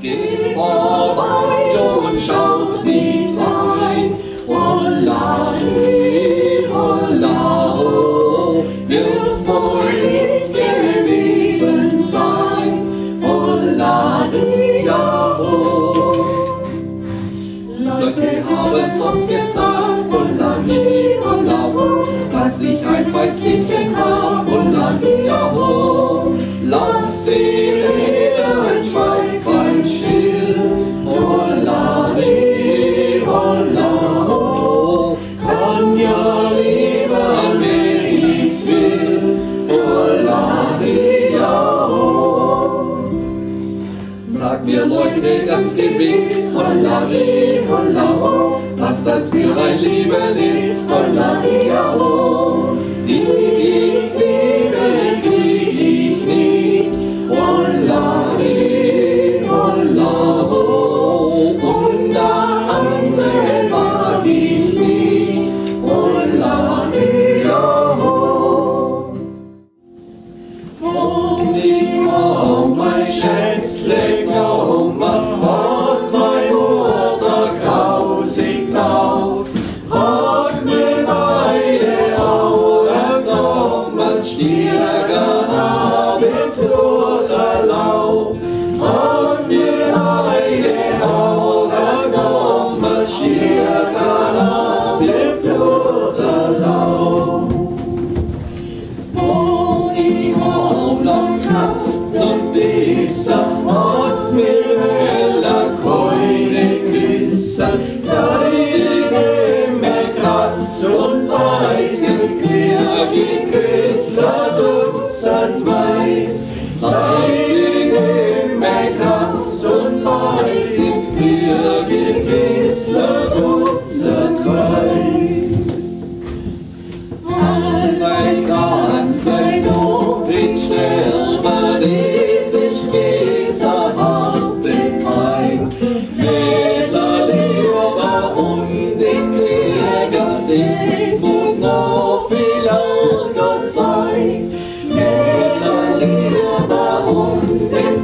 geht vorbei und schaut nicht rein. Holla, hey, holla, ho, wird's wohl nicht gewesen sein. Holla, ja, ho. Leute haben's oft gesagt, holla, hi, holla, ho, dass ich ein feins Liebchen Sag mir Leute ganz gewiss, holla hi, holla ho, was das für ein Leben ist, holla hi, ja ho. Die den Stiegen ab im Flurlau und mir eure Augen um den Stiegen ab im Flurlau. Und Luft und Mais ist mir gewisser unser Kreis. Allein kann sein Tod in Sterben ist ich gewisser an den Heim. Lieber und den Krieger, dies muss noch viel anders sein. Edler Lieber und den